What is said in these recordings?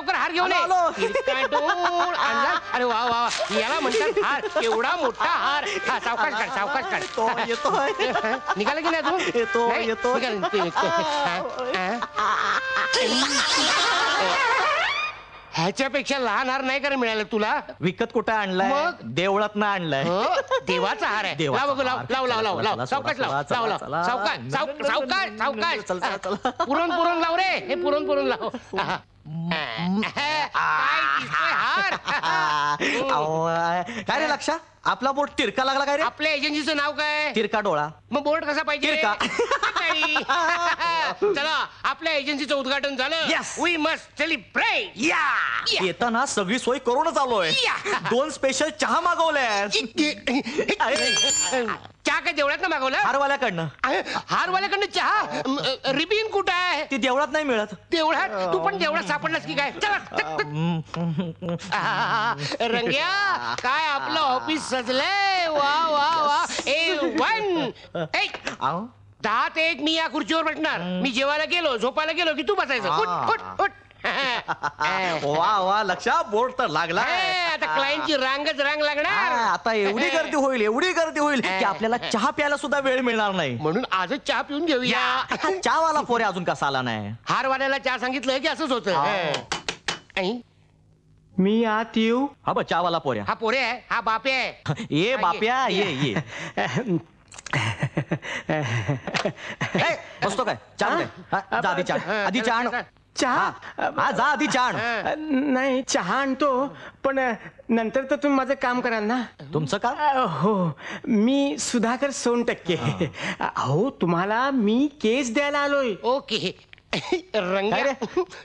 लवकर हार घेऊन आलो, आणला अरे वा वा वा. याला म्हणतात हार केवढा मोठा हार हा सावकाश काढ सावकाश तो येतोय निघाला की नाही अजून येतो, नाही? येतो. निघाला. ते- हा, हा. ह्याच्यापेक्षा लहान हार नाही का रे मिळालं तुला विकत कुठं आणलाय मग? देवळात ना आणलाय हो, देवाचा हार आहे देवाचा लाव बघू लाव हार. लाव लाव लाव चला, लाव चला, सावकाश लाव चला, लाव लाव चला. सावकाश साव- सावकाश सावकाश चला, चला, चला. पुरण पुरण लाव रे हे पुरण पुरण लाव काय दिसतोय हार? अहो, काय रे लक्षा? आपला बोट तिरका लागला काय रे? आपल्या एजन्सीचं नाव काय? तिरका डोळा. मग बोर्ड कसा पाहिजे? तिरका. चला आपल्या एजन्सीचं उद्घाटन झालं. Yes. वी मस्ट सेलिब्रेट या. या. येताना सगळी सोय करूनच आलोय. या. दोन स्पेशल चहा मागवल्या चहा काय देवळात ना मागवला? हारवाल्याकडनं. हारवाल्याकडनं चहा? रिबीन कुठं आहे? ती देवळात नाही मिळत. देवळात? तू पण देवळात सापडलास की काय? चला चक, चक. आहा, रंग्या काय आपलं ऑफिस सजलंय वा वा वा ए वन ए अहो, दहा ते एक मी या खुर्चीवर बसणार. मी जेवायला गेलो झोपायला गेलो की तू बसायचं. उठ उठ उठ. वा वा लक्षा बोट तर लागला ए, आता क्लायंटची रांगच रांग लागणार. आता एवढी गर्दी होईल एवढी गर्दी होईल की आपल्याला चहा प्यायला सुद्धा वेळ मिळणार नाही. म्हणून आजच चहा पिऊन घेऊया. चहावाला पोरे अजून कसा आला नाही? हारवाल्याला चहा सांगितलं की असंच होतं. मी आत येऊ. हा बघ चहावाला पोऱ्या. हा पोरे आहे हा बापे आहे. ये बाप्या ये. ये ए, बसतो काय? चहा कुठे? हा, जा आधी चहा. आधी चहा आण. चहा? हा. जा आधी चहा. अ, नाही चहा आणतो पण अ, नंतर तर तुम्ही माझं काम कराल ना? तुमचं का अ, हो. मी सुधाकर सोन टक्के अहो तुम्हाला मी केस द्यायला आलोय. ओके. रंग्या.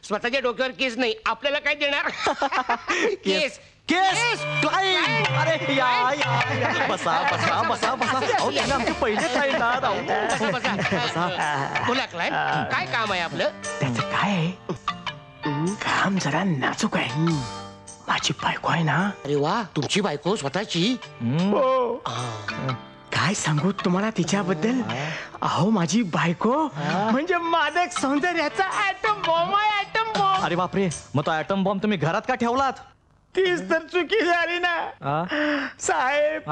स्वतःच्या डोक्यावर केस नाही आपल्याला काय देणार? केस. केस. क्लाइंट. अरे या या या. बसा बसा बसा बसा अहो तुम्ही आमचे पहिले क्लाइंट आहात अहो. बसा, बसा. बोला क्लायंट काय काम आहे आपलं? त्याचं काय आहे? काम जरा नाजूक आहे. माझी बायको आहे ना. अरे वा तुमची बायको स्वतःची? हो. काय सांगू तुम्हाला तिच्याबद्दल? अहो माझी बायको म्हणजे मादक सौंदर्याचा ऍटम बॉम्ब आहे ऍटम बॉम्ब अरे बापरे मग तो ॲटम बॉम्ब तुम्ही घरात का ठेवलात? तीच तर चुकी झाली ना? साहेब?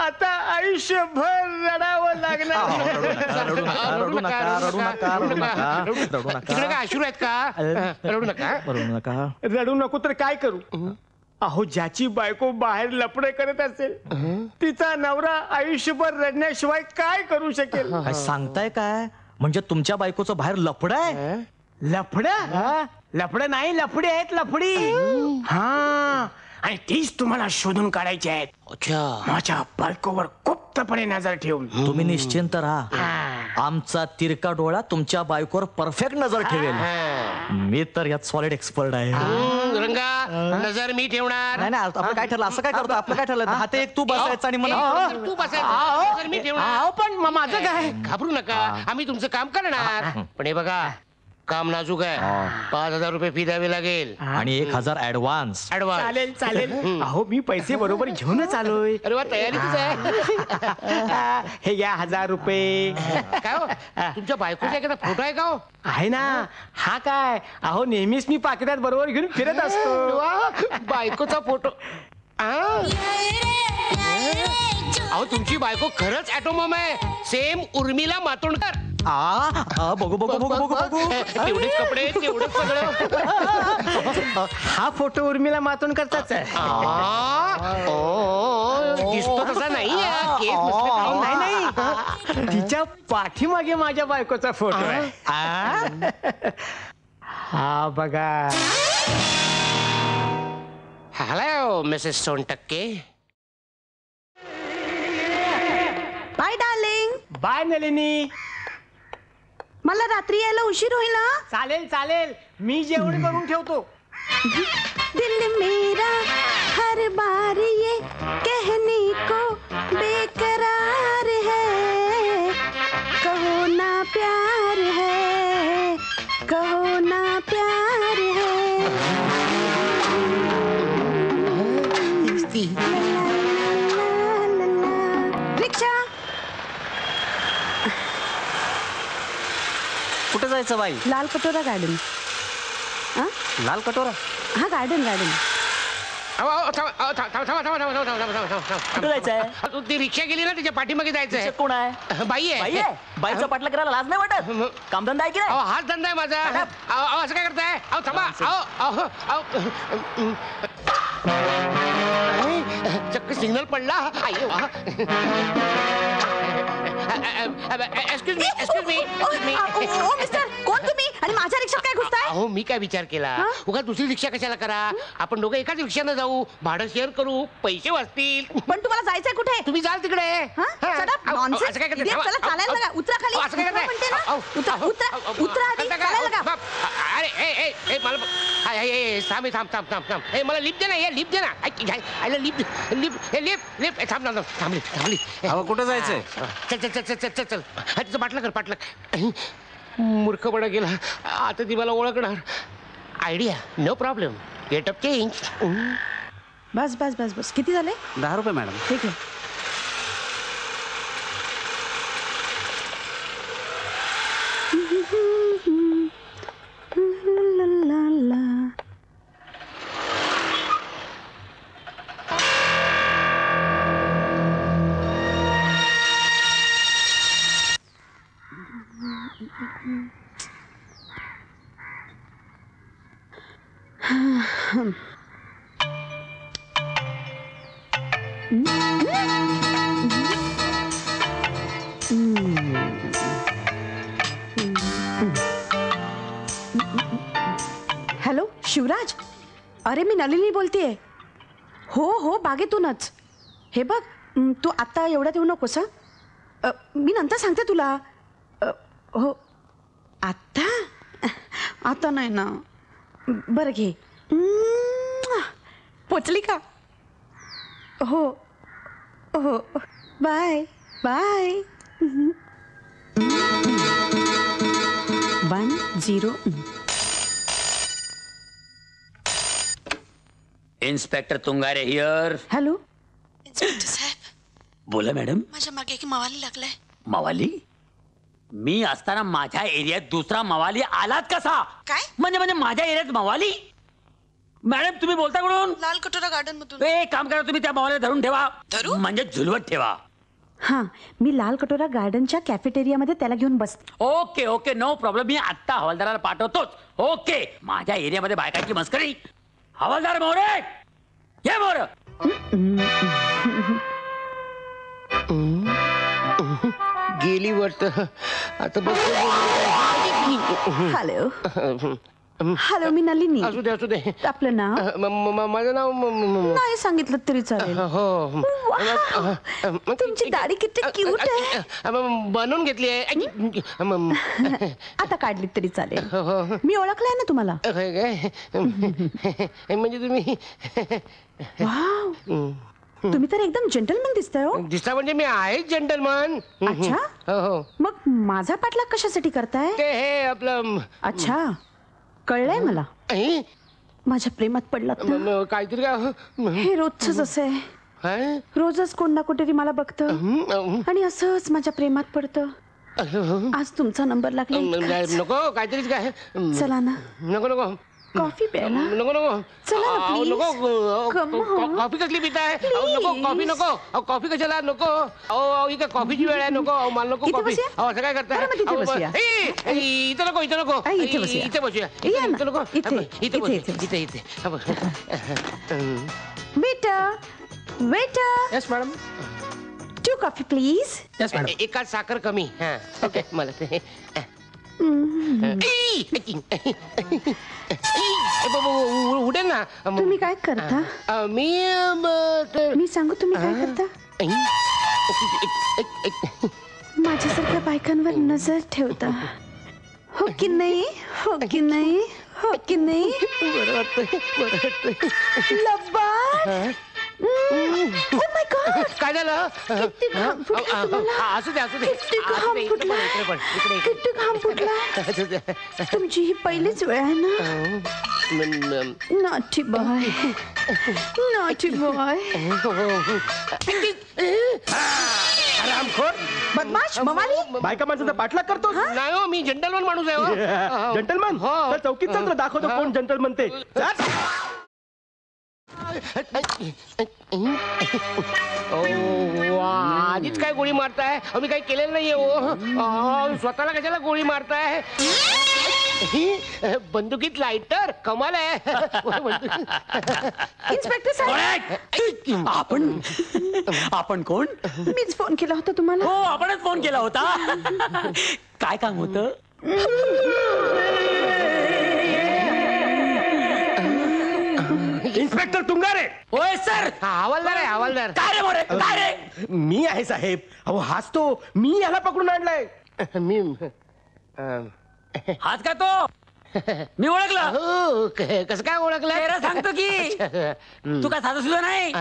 आता आयुष्यभर रडावं लागणार. रडू नका रडू नका रडू नका रडू नका रडू तिकडे नका. काय अश्रू आहेत का? रडू नका. रडू नका. रडू नको तर काय करू? अहो ज्याची बायको बाहेर लपडे करत असेल तिचा नवरा आयुष्यभर रडण्याशिवाय काय करू शकेल? काय सांगताय काय? म्हणजे तुमच्या बायकोचं बाहेर लफड आहे? लफड? लफड नाही लफडी आहेत लफडी. हा. आणि तीच तुम्हाला शोधून काढायची आहेत. अच्छा. माझ्या बायकोवर गुप्तपणे नजर ठेवून. तुम्ही निश्चिंत राहा. आमचा तिरका डोळा तुमच्या बायकोवर परफेक्ट नजर ठेवेल. मी तर यात सॉलिड एक्सपर्ट आहे. रंगा नजर मी ठेवणार. नाही नाही आपलं काय ठरलं? असं काय करतो? आपलं काय ठरलं? दहा ते एक तू बसायचं आणि मला तू बसायचं नजर मी ठेवणार. अहो पण म- माझं काय? घाबरू नका. आम्ही तुमचं काम करणार. पण हे बघा काम नाजूक आहे. पाच हजार रुपये फी द्यावी लागेल. आणि एक हजार ऍडव्हान्स ऍडव्हान्स चालेल चालेल. अहो मी पैसे बरोबर घेऊनच आलोय. अरे वा तयारीतच आहे. हे घ्या हजार रुपये. काय हो? तुमच्या बायकोचा एखादा फोटो आहे का हो? आहे ना. हा काय? अहो नेहमीच मी पाकिटात बरोबर घेऊन फिरत असतो. वा, बायकोचा फोटो अहो तुमची बायको खरंच ऍटोमॉम आहे. सेम उर्मिला मातोंडकर. आ आ, बघू बघू बघू बघू बघू. तेवढेच कपडे तेवढंच सगळं. हा फोटो उर्मिला मातून करताच आहे. आ, ओ, दिसतो तसा नाही केस नुसते अहो, काढून नाही नाही. तिच्या पाठीमागे माझ्या बायकोचा फोटो आहे. आ? हा बघा. Hello Mrs Sontakke. Bye darling bye Nalini. मला रात्री यायला उशीर होईल ना चालेल चालेल. मी जेवण करून ठेवतो. दिल मेरा हर बार कोणचं बाई. लाल कटोरा गार्डन हा लाल कटोरा? हा गार्डन गार्डन. ती रिक्षा गेली ना त्याच्या पाठीमागे जायचंय. कोण आहे? बाई आहे. बाईचा पाटला करायला लाज नाही वाटत? काम धंदा आहे की नाही? हाच धंदा आहे माझा. अहो, अहो, असं काय करताय? अहो थांबा. चक्क सिग्नल पडला. आई वा. Excuse me excuse me excuse ओ मिस्टर कोण तुम्ही आणि माझ्या रिक्षात काय घुसताय अहो मी काय विचार केला हा? उगा दुसरी रिक्षा कशाला करा आपण दोघं एकाच रिक्षानं जाऊ भाडं शेअर करू पैसे वाचतील पण तुम्हाला जायचंय कुठे तुम्ही जाल तिकडे हा? हा. असं काय थांबा, चला, चालायला लागा. उतरा खाली. असं काय उतरा, उतरा, अहो, उतरा आधी, करता का? चालायला लागा. बाप, अरे ए ए ए मला थांब थांब थांब थांब थांब ए मला लिफ्ट दे ना हे लिफ्ट दे ना आयला लिफ्ट लिफ्ट हे लिफ्ट थांब थांब थांब, थांबली कुठं जायचंय? चल चल चल चल चल चल. चल हा, तिचं पाटलं कर पाटलं मूर्खपणा गेला. आता ती मला ओळखणार. Idea no problem get up change बस बस बस बस. किती झाले? दहा रुपये मॅडम. ठीक आहे. मी नलिनी बोलतेय. हो हो बागेतूनच. हे बघ तू आत्ता एवढ्यात येऊ नकोस हं? मी नंतर सांगते तुला. अ, हो. आत्ता? आता नाही ना. बरं घे. म्वा. पोचली का? हो. हो. Bye. Bye. One zero inspector Tungare here hello inspector साहेब बोला मॅडम माझ्या मागे एक मावाली लागलाय. मवाली? मी असताना माझ्या एरियात दुसरा मवाली आलात कसा? काय? म्हणजे म्हणजे माझ्या एरियात मवाली? मॅडम तुम्ही बोलता कुठून लाल कटोरा गार्डन मधून. ए काम करा तुम्ही त्या मवालीला धरून ठेवा. धरू? म्हणजे झुलवत ठेवा. हां मी लाल कटोरा गार्डनच्या कॅफेटेरियामध्ये त्याला घेऊन बसते ओके ओके नो प्रॉब्लेम मी आत्ता हवालदाराला पाठवतोच. ओके माझ्या एरियामध्ये बायकांची मस्करी. हवालदार मोरे ये मोर गेली वाटत. आता बस हॅलो हॅलो मी नलिनी. असू दे असू दे. आपलं नाव? म- म- म- माझं नाव म- म- म- नाही सांगितलं तरी चालेल. हो! तुमची दाढी किती क्यूट आहे. म- बनवून घेतली आहे. म- म- आता काढली तरी चालेल. हो, हो. मी ओळखलंय ना तुम्हाला? काय? काय म्हणजे तुम्ही वाव तुम्ही तर एकदम जेंटलमॅन दिसताय हो. दिसता म्हणजे मी आहे जेंटलमन अच्छा. हो हो. मग माझा पाठलाग कशासाठी करताय? ते हे आपलं अच्छा. कळलंय मला. माझ्या प्रेमात पडलात म- ना. म- काहीतरी का हे रोजच असं आहे? रोजच कोण ना कुठेतरी मला बघतं. आणि असंच माझ्या प्रेमात पडतं. आज तुमचा नंबर लागला इतकाच. नको काहीतरीच काय चला ना. नको नको. कॉफी प्यायला नको नको चला ना, अहो, please. नको अहो, Come on. कॉ- कॉफी कसली पिताय अहो, नको Please. कॉफी नको अहो, कॉफी कशाला नको अहो अहो, काय कॉफीची वेळ आहे नको अहो, मला नको इथे कॉफी बसूया? अहो असं काय करताय बरं, मग तिथे अहो, बसूया. ए, ए, इथं नको इथं नको आ, इथे इ- बसूया. इथे बसूया या ना. इथं नको इथे, इथे इथे, बसूया. इथे. इथे इथे हा, बस. Waiter waiter yes madam two coffee please yes madam एकाच साखर कमी हा ओके मला ते ई, ई, ए, ब- ब- उ- उडेल ना. तुम्ही काय करता? अ, मी अम, मी सांगू तुम्ही काय करता? ई, माझ्यासारख्या बायकांवर नजर ठेवता. हो की नाही? हो की नाही? हो की नाही? बरं वाटतंय बरं वाटतंय. लब्बा माय गॉड काय झालं? किती घाम फुटला. तुम्हाला. असू दे असू दे. किती असू घाम दे, इकडे फुटला. पण, इकडे पण, इकडे इकडे. किती घाम फुटला. असू दे. तुमची ही पहिलीच वेळ आहे ना? म- म- नॉटी बॉय नॉटी बॉय हो, हो, हो. हरामखोर बदमाश मवाली बायका माणसाचा पाठलाग करतो नाही हो मी जंटलमन माणूस आहे हो. जंटलमन हो. तर चौकीत चल तुला दाखवतो कोण जंटलमन ते. चल. ओ, वा, आधीच काय गोळी मारताय? मी काही केलेलं नाहीये हो. स्वतःला कशाला गोळी मारताय? ही, बंदुकीत लायटर कमाल आहे. इन्स्पेक्टर साहेब. कोण आहे? आपण आपण कोण? मीच फोन केला होता तुम्हाला. हो आपणच फोन केला होता. काय काम होतं? इन्स्पेक्टर तुंगारे होय सर. हवालदार आहे हवालदार. काय रे मोरे? काय रे? मी आहे साहेब. अहो हाच तो. मी याला पकडून आणलाय. मी अं, हाच का तो? मी ओळखला. हो क- कसं काय ओळखलं? तेरा सांगतो की. तू काय साधं सुद्धा नाही?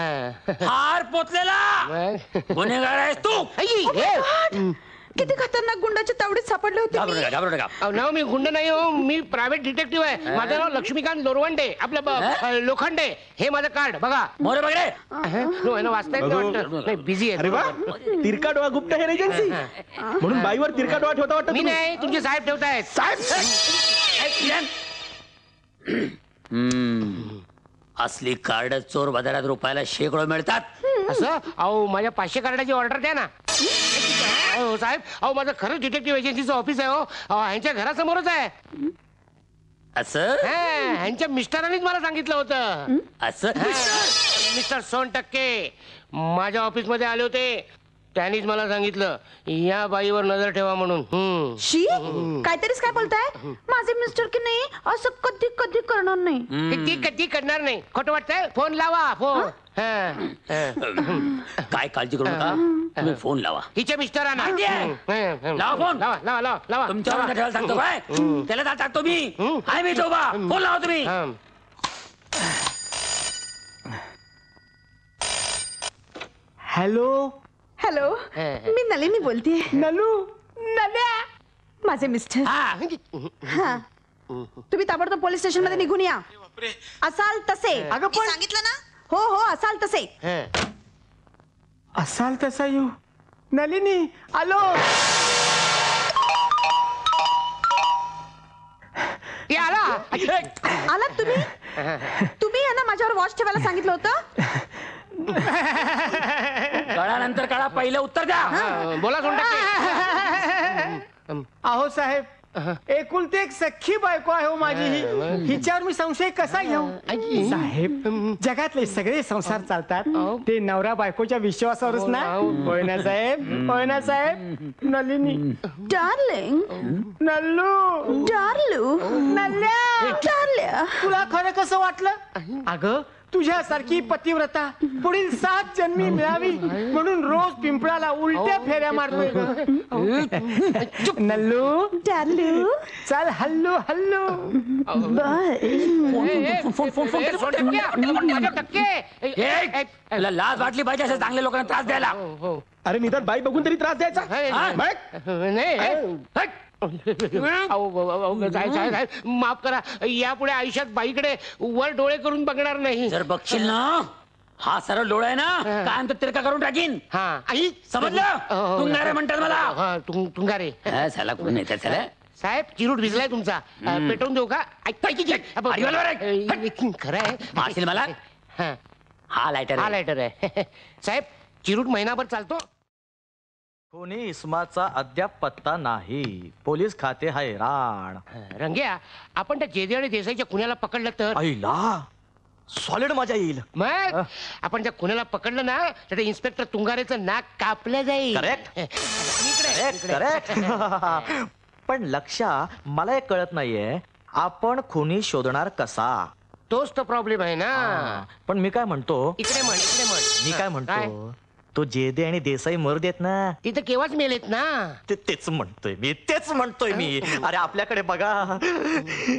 हार पोचलेला. मग? गुन्हेगार आहेस तू. आई, हे. किती खतरनाक गुंडाच्या तावडीत सापडले होते घाबरू मी. नका घाबरू नका. अहो, नाव मी गुंड नाही हो मी प्रायव्हेट डिटेक्टिव्ह आहे. माझं नाव लक्ष्मीकांत लोरवंडे आपलं ब-? लोखंडे हे माझं कार्ड बघा. मोरे बघरे नो, यानं वाचता येत नाही वाटतं. नाही बिझी अरे वा. आहे तिरका डोळा गुप्त हेर एजन्सी म्हणून बाईवर तिरका डोळा ठेवता वाटत मी नाही तुमचे साहेब ठेवतायत. हम्म. असली कार्ड चोर बाजारात रुपयाला शेकडो मिळतात. असं? अहो माझ्या पाचशे कार्डाची ऑर्डर द्या ना. अहो साहेब अहो माझं खरंच डिटेक्टिव्ह एजन्सीचं ऑफिस आहे हो अहो, ह्यांच्या घरासमोरच आहे. असं? हा, ह्यांच्या मिस्टरांनीच मला सांगितलं होतं. असं? मिस्टर सोन टक्के माझ्या ऑफिसमध्ये आले होते. त्यांनीच मला सांगितलं या बाईवर नजर ठेवा म्हणून. हम्म. शी? काहीतरीच काय बोलताय? माझे मिस्टर की नाही असं कधी कधी करणार नाही. ती- ती कधी करणार नाही? खोटं वाटतंय? फोन लावा फोन. हा, हा. काय काळजी करू नका. तुम्ही फोन लावा. हिच्या मिस्टरांना माहिती आहे. लावा फोन. लावा लावा लावा लावा. तुमच्यावर लावा. ठेवायला सांगतो काय? त्याला टाकतो मी. आहे मी चोबा फोन लावा तुम्ही. हम्म. हॅलो हॅलो मी नलिनी बोलतेय. नलू. नल्या. माझे मिस्टर. हा हा. तुम्ही ताबडतोब पोलीस स्टेशनमध्ये निघून या. असाल तसे. अगं पण सांगितलं ना? हो हो असाल तसे. हा. असाल तसा येऊ नलिनी आलो. आला. आलात तुम्ही? तुम्ही यांना माझ्यावर वॉच ठेवायला सांगितलं होतं? कळानंतर कळा पहिलं उत्तर द्या. बोला टक्के अहो साहेब एकुलती एक सख्खी बायको आहे हो माझी. ही हिच्यावर मी संशय कसा घेऊ? साहेब जगातले सगळे संसार चालतात. ते नवरा बायकोच्या विश्वासावरच ना? होय ना साहेब? होय ना साहेब? नलिनी. डार्लिंग. नल्लू. डार्लू. नल्या डार्ल्या. तुला खरं कसं वाटलं? अगं तुझ्यासारखी पतिव्रता. पुढील सात जन्मी मिळावी म्हणून रोज पिंपळाला उलट्या फेऱ्या मारतोय ग. नल्लू? डार्लू चल हल्लू हल्लू. लाज वाटली पाहिजे अशा चांगल्या लोकांना त्रास द्यायला. हो, हो. अरे निदान बाई बघून तरी त्रास द्यायचा? हे, हा? नाही. हे. अहो, अहो, अहो, साहेब साहेब साहेब, माफ करा. यापुढे आयुष्यात बाईकडे वर डोळे करून बघणार नाही. जर बघशील ना हा सरळ डोळा आहे ना काय तर तिरका करून टाकीन. हा. आई समजलं? हो, तुंगारे म्हणतात मला. हा तुंग तुंगारे. हा, साला कोण येतात साला? साहेब चिरूट भिजलाय तुमचा. अ, पेटवून देऊ का? ऐक, ऐक, ऐक, ऐक. अडिवालवर आहे. अ, खरं आहे. मारशील मला? हा. हा लायटर हा लायटर आहे. साहेब चिरूट महिनाभर चालतो. कोणी इस्माचा अद्याप पत्ता नाही. पोलीस खाते हैराण. रंग्या आपण त्या जेजे आणि देसाईच्या कुण्याला पकडलं तर? आईला सॉलिड मजा येईल. मग? आपण त्या कुण्याला पकडलं ना तर ते इन्स्पेक्टर तुंगारेचं नाक कापलं जाईल. Correct. इकडे, करेक्ट इकडे. करेक्ट. पण लक्षा मला एक कळत नाहीये आपण खुनी शोधणार कसा? तोच तर प्रॉब्लेम आहे ना. पण मी काय म्हणतो? इकडे म्हण इकडे म्हण. मी काय म्हणतो? तो जेदे आणि देसाई मर देत ना. तिथं केव्हाच मेलेत ना? ते तेच म्हणतोय मी तेच म्हणतोय मी. अरे आपल्याकडे बघा.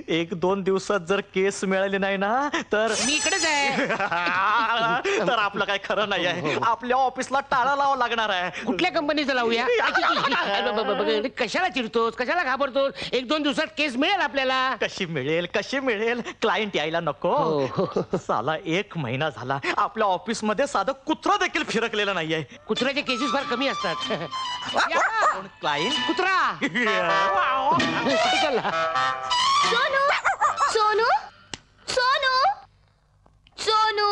एक दोन दिवसात जर केस मिळाली नाही ना तर मी इकडेच आहे. तर आपलं काय खरं नाही आहे. आपल्या ऑफिसला टाळा लावा लागणार आहे. कुठल्या कंपनीचं लावूया? ब- ब- ब- ब- कशाला चिरतोस कशाला घाबरतोस? एक दोन दिवसात केस मिळेल आपल्याला. कशी मिळेल कशी मिळेल? क्लायंट यायला नको. साला एक महिना झाला. आपल्या ऑफिसमध्ये साधं कुत्र देखील फिरकलेलं नाही नाहीये. कुत्र्याचे केसेस फार कमी असतात. या. क्लायंट कुत्रा. कुठे चालला? सोनू? सोनू? सोनू? सोनू?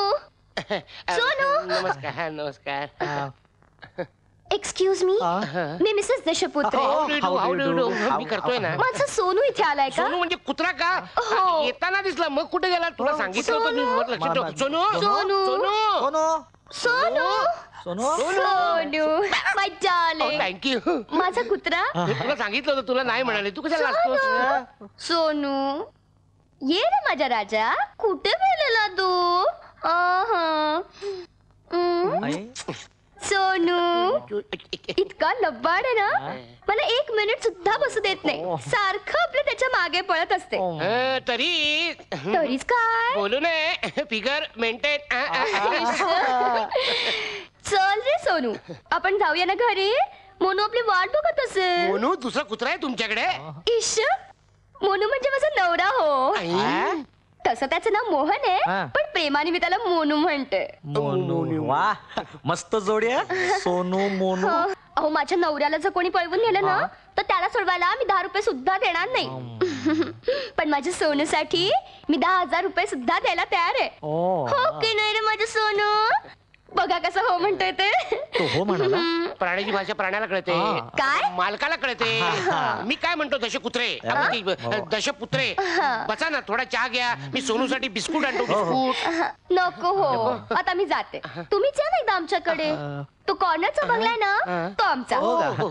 सोनू. नमस्कार नमस्कार. Excuse me me Mrs Dashputre. How do you do? How do How you do? you do? do? मी करतोय ना. माझा सोनू इथे आलाय का? सोनू म्हणजे कुत्रा का? हो. येताना दिसला मग कुठे गेला? तुला सांगितलं होतं मी मग लक्षात ठेव. Sonu. Sonu. Sonu. Sono. Sonu? Sono? Sonu. My darling thank you माझा कुत्रा? मी तुला सांगितलं होतं तुला नाही म्हणाले. तू कशाला लागतोस सोनू ये रे माझा राजा. कुठे गेलेला तू? आहा. हम्म. सोनू इतका लब्बाड आहे ना? मला एक मिनिट सुद्धा बसू देत नाही. सारखं आपलं त्याच्यामागे पळत असते. तरी तरीच काय? बोलू नये. फिगर मेंटेन चल रे सोनू आपण जाऊया ना घरी? मोनू आपली वाट बघत असेल. मोनू दुसरा कुत्रा आहे तुमच्याकडे. इश मोनू म्हणजे माझा नवरा हो. आई. तसं त्याचं नाव मोहन आहे हा. पण प्रेमाने मी त्याला मोनू म्हणते. मोनू. वा मस्त जोडी आहे सोनू मोनू. हो. अहो माझ्या नवऱ्याला जर कोणी पळवून नेलं ना तर त्याला सोडवायला मी दहा रुपये सुद्धा देणार नाही. पण माझ्या सोनूसाठी मी दहा हजार रुपये सुद्धा द्यायला तयार आहे. ओ हो की नाही रे माझं सोनू? बघा कसं हो म्हणतोय ते. तो हो म्हणाला? प्राण्याची भाषा प्राण्याला कळते. हा. काय? मालकाला कळते. मी काय म्हणतो दश कुत्रे आपण ती, दश पुत्रे बसा ना थोडा चहा घ्या. मी सोनूसाठी बिस्कुट आणतो बिस्कुट. नको हो. आता मी जाते. तुम्हीच या ना एकदा आमच्याकडे. तो कॉर्नरचा बंगला आहे ना? तो आमचा.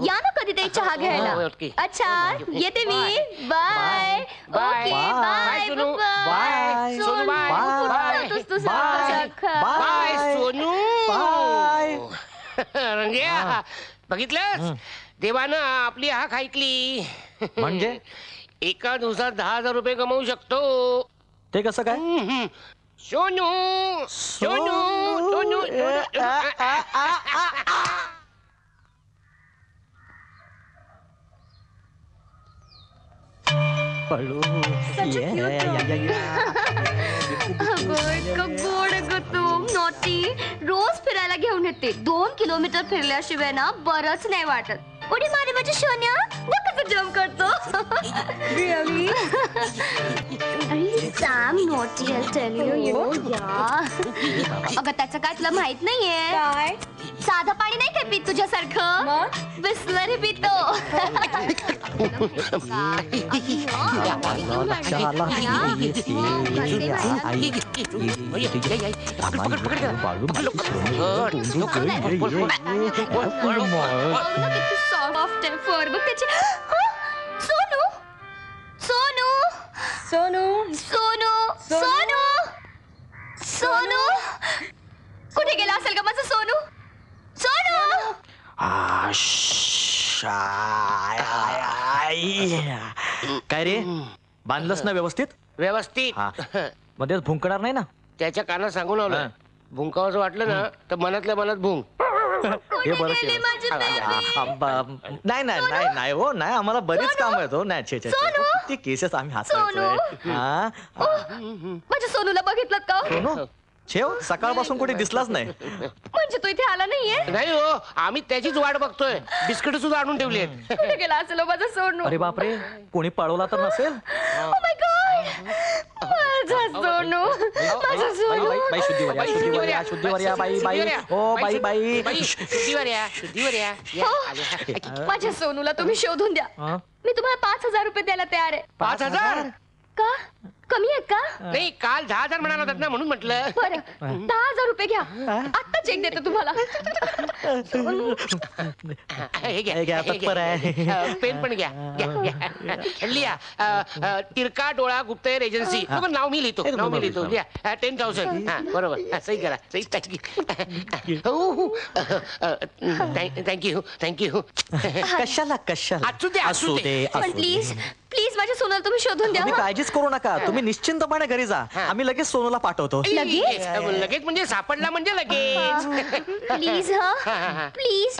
या ना कधी ते चहा हो, घ्यायला. ओके. अच्छा येते मी. Bye. Bye. Okay bye. Bye Sonu. Bye. Sonu, bye. कुठं बाय. सोनू. बाय. रंग्या बघितलंस? देवानं आपली हाक ऐकली. म्हणजे? एका दिवसात दहा हजार रुपये कमवू शकतो. ते कसं काय? हम्म. सोनू सोनू सोनू सोनू. पळू. Such a ये, cute या, या, या. अगं, इतकं गोड आहे गं तू. नॉटी रोज फिरायला घेऊन येते. दोन किलोमीटर फिरल्याशिवाय ना बरंच नाही वाटत. उडी मारी माझी सोन्या बघ कसं जम्प करतो Really? अरे Sam naughty I tell you you know yeah अगं त्याचं काय तुला माहित नाहीये काय साधं पाणी नाही काय पित तुझ्यासारखं बिस्लरी पितो सॉफ्ट आहे फर बघ त्याची हं? सोनू सोनू सोनू सोनू सोनू सोनू कुठे गेला असेल का माझं सोनू सोनू. काय रे बांधलंस ना व्यवस्थित? व्यवस्थित. हा. मध्येच भुंकणार नाही ना? त्याच्या कानात सांगून हा. आलो भुंकावं असं वाटलं ना तर मनातल्या मनात भुंक. हे बरं केलं. आ, ब- नाही नाही नाही नाही हो नाही आम्हाला बरीच काम आहेत हो. नाही छे छे, छे. सोनू? किती केसेस आम्ही हाताळतोय. हा? माझ्या सोनूला बघितलं का? सोनू? ठेव सकाळपासून कुठे दिसलाच नाही. म्हणजे तू इथे आला नाहीये? नाही हो आम्ही त्याचीच वाट बघतोय. बिस्किट सुद्धा आणून ठेवली आहेत. कुठे गेला असेल हो माझा सोनू? अरे बापरे कोणी पळवला तर नसेल? Oh my God! माझा सोनू माझा सोनू बाई बाई शुद्धीवर या शुद्धीवर या शुद्धीवर या. बाई बाई. हो बाई बाई बाई. शुद्धीवर या. शुद्धीवर या या, आले. माझ्या सोनूला तुम्ही शोधून द्या? मी तुम्हाला पाच हजार रुपये द्यायला तयार आहे. पाच हजार? का? कमी आहेत का? नाही काल दहा हजार म्हणाला होतात ना म्हणून म्हटलं. बरं दहा हजार रुपये घ्या. आत्ता चेक देते तुम्हाला. हे घ्या हे घ्या, हे तत्पर आहे. अ, पेन पण घ्या घ्या, घ्या. लिहा अ, अ, तिरका डोळा गुप्तहेर एजन्सी तो पण नाव मी लिहितो नाव मी लिहितो. लिहा टेन थाउजंड हा बरोबर. हा, सही करा सही थँक्यू थँक्यू थँक्यू कशाला कशाला? असू दे, असू दे. असू पण दे. प्लीज प्लीज माझ्या सोनूला तुम्ही शोधून द्या तुम्ही हं? काळजीच करू नका. तुम्ही निश्चिंतपणे घरी जा. आम्ही लगेच सोनूला पाठवतो. लगेच? लगेच. म्हणजे सापडला म्हणजे लगेच. प्लीज हा. प्लीज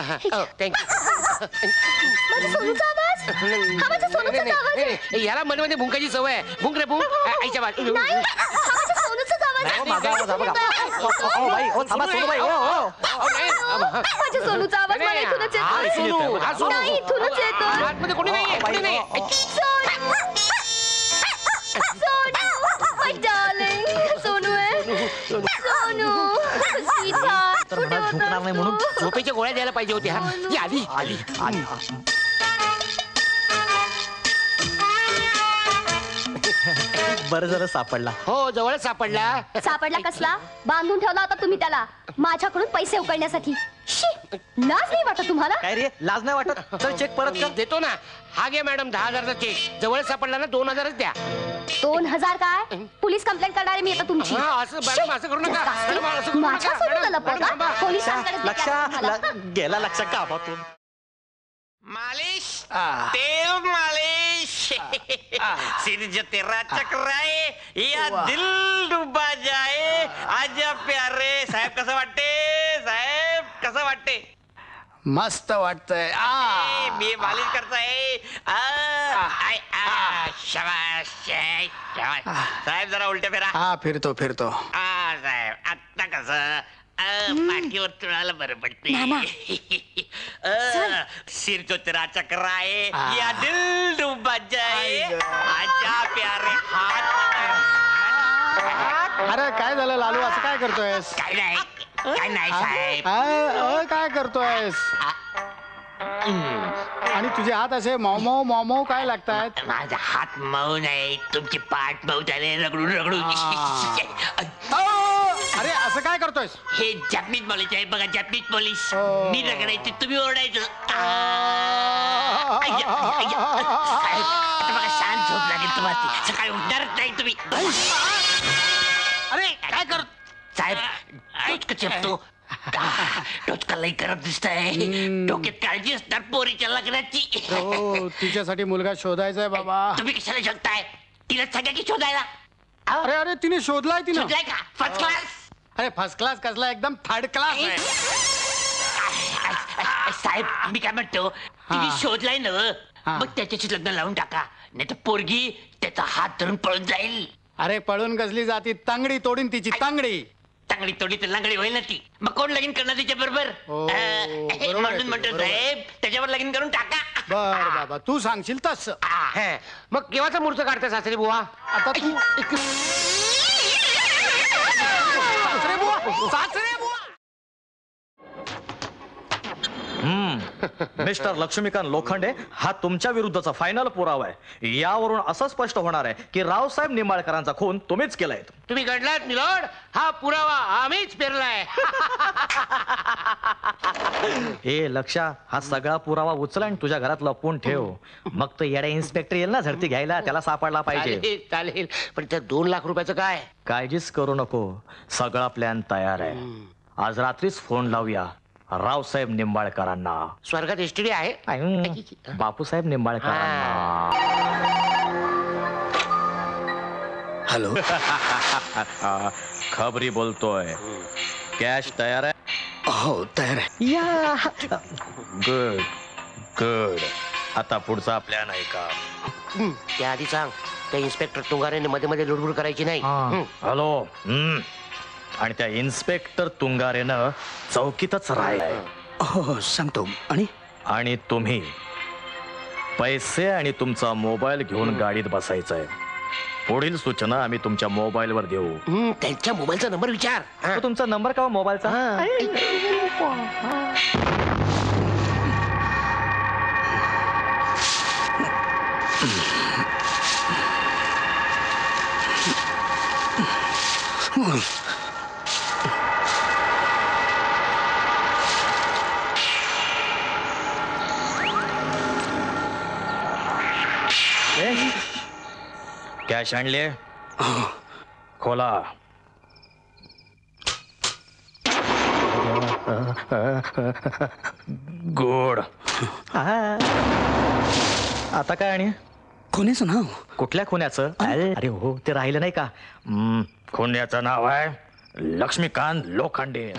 थँक्यू माझ्या सोनूचा आवाज? हा माझ्या सोनूचाच आवाज आहे. याला मध्ये भुंकाची सवय आहे. भुंक रे भुंक. आईच्या बाजू नाही. हा नाही, हो, माझा आवाज हा बघा. ओ, बाई, ओ, थांबा, सोनूबाई, ओ, ओ. नाही, अहो, माझ्या सोनूचा आवाज मला नाही, इथूनच हा, सोनू, हा, सोनू. नाही इथूनच येतोय आतमध्ये कोणी बाई, कोणी नाही ओ, ओ. सोनू सोनू सोनू सोनू तर मला झोपणार नाही? म्हणून झोपेच्या गोळ्या द्यायला पाहिजे होत्या ही आली आली आली बरं जरा सापडला. हो जवळच सापडला. सापडला कसला? बांधून ठेवला होता तुम्ही त्याला. माझ्याकडून पैसे उकळण्यासाठी. शी लाज नाही वाटत तुम्हाला? काय रे? लाज नाही वाटत? चल चेक परत कर. देतो ना. हा घे मॅडम दहा हजारचा चेक जवळ सापडला ना दोन हजारच द्या. दोन हजार काय? पोलीस कंप्लेंट करणार आहे मी आता तुमची. हा, असं मॅडम असं करू नका. मॅडम, असं करू माझ्या नका. सोबत मॅडम, लपवता मॅडम, थांबा. पोलिसांकडे लक्ष द्या तुम्हाला. ल- गेला लक्ष कामातून. मालिश? तेल मालिश. सिर जो तेरा चक्राए या दिल डुबा जाए. आजा प्यारे. साहेब कसं वाटते? साहेब कसं वाटते? मस्त वाटतंय. ए, मी मालिश करताय. आ, आय, आ, शाबास, शाय, शाबास. साहेब जरा उलट फिरा. हा फिरतो फिरतो. आ साहेब आता कसं? अ, पाठीवर तुळाला बरं पडते अ, सिर जो तेरा चक्राए या दिल डुबा जाए आजा प्यारे हाथ अरे काय झालं लालू? असं काय करतोयस? काय नाही. काय नाही साहेब. अ, काय करतोयस? आणि तुझे हात असे मॉमो मॉमो काय लागतायत? माझा हात मऊ नाही. तुमची पाठ मऊ झाले रगडून रगडून. असं काय करतोयस? हे जॅपनीज पॉलिश आहे बघा जॅपनीज पॉलिश हो. मी रगडायची तुम्ही ओरडायचं. आ, अय्या, अय्या. साहेब, आता बघा शांत झोप लागेल तुम्हाला. सकाळी नाही तुम्ही. अरे काय कर साहेब टोचका चेपतो. टोचका लई करत दिसतंय. डोक्यात काळजी असणार पोरीच्या लग्नाची. हो तिच्यासाठी मुलगा शोधायचा आहे बाबा. तुम्ही कशाला शोधताय? तिला सांगा की शोधायला. अहो, अरे अरे तिने शोधलाय तिनं. शोधलाय का? फर्स्ट क्लास अरे फर्स्ट क्लास कसला एकदम थर्ड क्लास आहे. साहेब मी काय म्हणतो तिने. शोधलाय ना? हा. मग त्याच्याशी लग्न लावून टाका नाही तर पोरगी त्याचा हात धरून पळून जाईल. अरे पळून गजली जाती? तांगडी तोडीन तिची तांगडी. चांगली तोडी तर लंगडी होईल ना ती. मग कोण लगीन करणार तिच्या बरोबर? हो, बरोबर आहे म्हणून म्हणतो बरोबर. साहेब त्याच्यावर लगीन करून टाका. बर बाबा तू सांगशील तस. हा. मग केव्हाचा मुहूर्त काढता सासरी बुवा? आता तू सासरे बुवा सासरे हम्म. मिस्टर लक्ष्मीकांत लोखंडे हा तुमच्या विरुद्धचा फायनल पुरावा आहे. यावरून असं स्पष्ट होणार आहे की रावसाहेब निंबाळकरांचा खून तुम्हीच केलाय. तुम्ही घडलात मिलोड हा पुरावा आम्हीच पेरलाय. ए लक्षा हा सगळा पुरावा उचला आणि तुझ्या घरात लपवून ठेव. मग तो येड्या इन्स्पेक्टर येईल ना झडती घ्यायला? त्याला सापडला पाहिजे. चालेल चालेल. पण त्या दोन लाख रुपयाचं काय? काळजीच करू नको. सगळा प्लॅन तयार आहे. आज रात्रीच फोन लावूया. रावसाहेब निंबाळकरांना. स्वर्गात एसटीडी आहे? बापूसाहेब निंबाळकरांना. हॅलो. खबरी बोलतोय. कॅश तयार आहे? हो तयार आहे. या. Good good. आता पुढचा प्लॅन आहे का? त्या आधी सांग. त्या इन्स्पेक्टर तुंगारेने मध्ये मध्ये लुडबुड करायची नाही. हं. हॅलो. हम्म. आणि त्या इन्स्पेक्टर तुंगारेनं चौकीतच राहिलाय. हो हो सांगतो. आणि? आणि तुम्ही पैसे आणि तुमचा मोबाईल घेऊन गाडीत बसायचंय. पुढील सूचना आम्ही तुमच्या मोबाईलवर देऊ. हं, त्यांच्या मोबाईलचा नंबर विचार. हा. तो तुमचा नंबर का हो मोबाईलचा? कॅश आणले खोला गुड आता काय आणि? कोणीच नाव? कुठल्या खुन्याचं? अरे हो ते राहिलं नाही का? हम्म, खुन्याचं नाव आहे लक्ष्मीकांत लोखंडे.